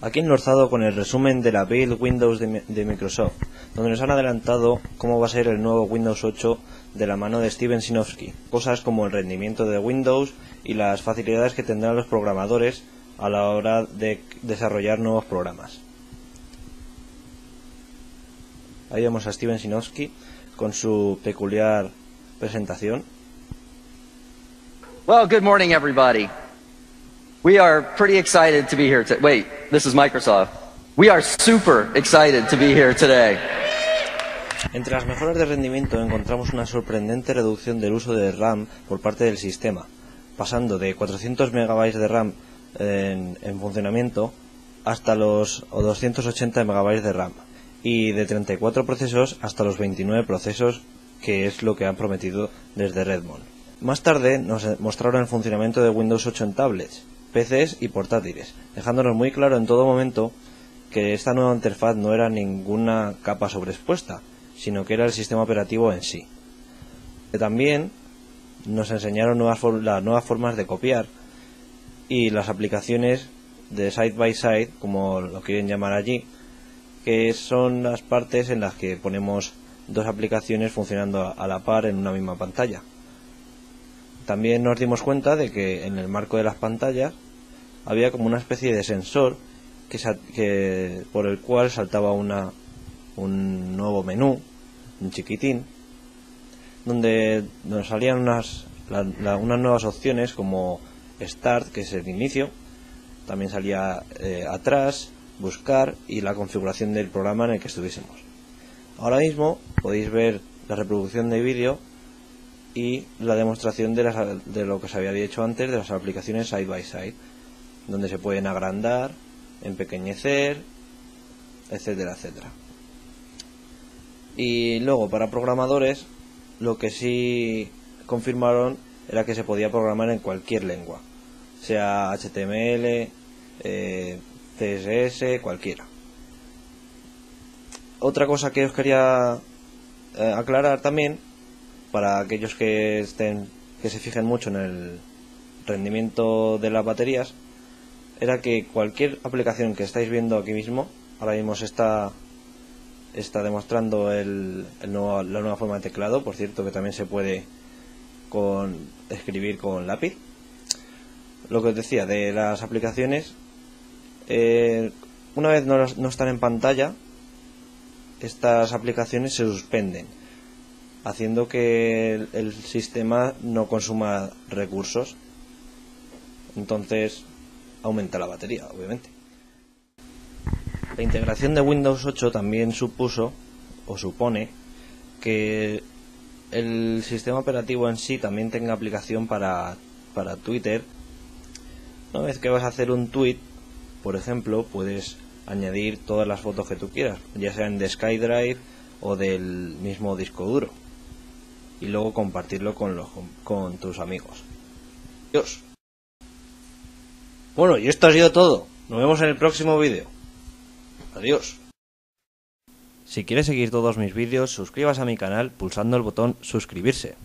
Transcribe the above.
Aquí enlazado con el resumen de la build Windows de, de, Microsoft, donde nos han adelantado cómo va a ser el nuevo Windows 8 de la mano de Steven Sinofsky. Cosas como el rendimiento de Windows y las facilidades que tendrán los programadores a la hora de desarrollar nuevos programas. Ahí vemos a Steven Sinofsky con su peculiar presentación. Well, good morning everybody. We are pretty excited to be here. To- Wait, this is Microsoft. We are super excited to be here today. Entre las mejoras de rendimiento encontramos una sorprendente reducción del uso de RAM por parte del sistema, pasando de 400 MB de RAM en, en funcionamiento hasta los 280 MB de RAM y de 34 procesos hasta los 29 procesos que es lo que han prometido desde Redmond. Más tarde nos mostraron el funcionamiento de Windows 8 en tablets, PCs y portátiles, dejándonos muy claro en todo momento que esta nueva interfaz no era ninguna capa sobreexpuesta, sino que era el sistema operativo en sí. También nos enseñaron las nuevas formas de copiar y las aplicaciones de side by side, como lo quieren llamar allí, que son las partes en las que ponemos dos aplicaciones funcionando a la par en una misma pantalla. También nos dimos cuenta de que en el marco de las pantallas había como una especie de sensor que, por el cual saltaba una, un nuevo menú, un chiquitín, donde nos salían unas nuevas opciones como Start, que es el inicio, también salía eh, atrás, buscar y la configuración del programa en el que estuviésemos. Ahora mismo podéis ver la reproducción de vídeo y la demostración de, las, de, lo que se había dicho antes de las aplicaciones side by side, donde se pueden agrandar, empequeñecer, etcétera, etcétera. Y luego para programadores, lo que sí confirmaron era que se podía programar en cualquier lengua, sea HTML, eh, CSS, cualquiera. Otra cosa que os quería eh, aclarar también, para aquellos que estén, que se fijen mucho en el rendimiento de las baterías, era que cualquier aplicación que estáis viendo aquí mismo, ahora mismo se está, está demostrando el, nuevo, la nueva forma de teclado, por cierto que también se puede con escribir con lápiz. Lo que os decía de las aplicaciones, eh, una vez no, no están en pantalla, estas aplicaciones se suspenden, haciendo que el, sistema no consuma recursos. Entonces aumenta la batería, obviamente. La integración de Windows 8 también supuso o supone que el sistema operativo en sí también tenga aplicación para, para Twitter. Una vez que vas a hacer un tweet, por ejemplo, puedes añadir todas las fotos que tú quieras, ya sean de SkyDrive o del mismo disco duro, y luego compartirlo con, los, con tus amigos. Adiós. Bueno, y esto ha sido todo. Nos vemos en el próximo vídeo. Adiós. Si quieres seguir todos mis vídeos, suscríbase a mi canal pulsando el botón suscribirse.